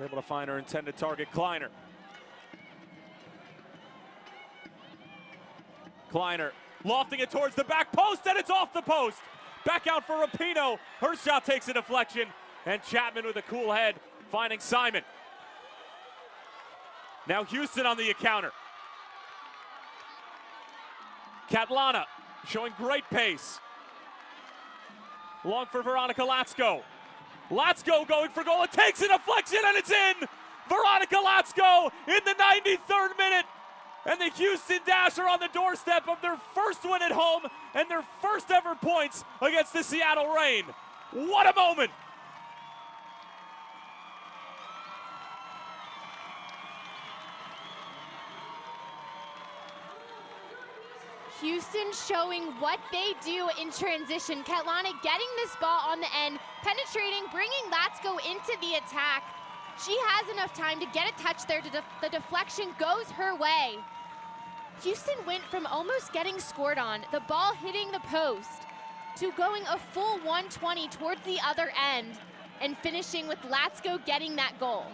Able to find her intended target, Kleiner. Kleiner lofting it towards the back post, and it's off the post. Back out for Rapinoe. Her shot takes a deflection, and Chapman with a cool head finding Simon. Now Houston on the encounter. Catlana showing great pace. Long for Veronica Latsko. Latsko going for goal. It takes a deflection and it's in. Veronica Latsko in the 93rd minute. And the Houston Dash are on the doorstep of their first win at home and their first ever points against the Seattle Reign. What a moment! Houston showing what they do in transition. Catlana getting this ball on the end, penetrating, bringing Latsko into the attack. She has enough time to get a touch there. To def the deflection goes her way. Houston went from almost getting scored on, the ball hitting the post, to going a full 120 towards the other end and finishing with Latsko getting that goal.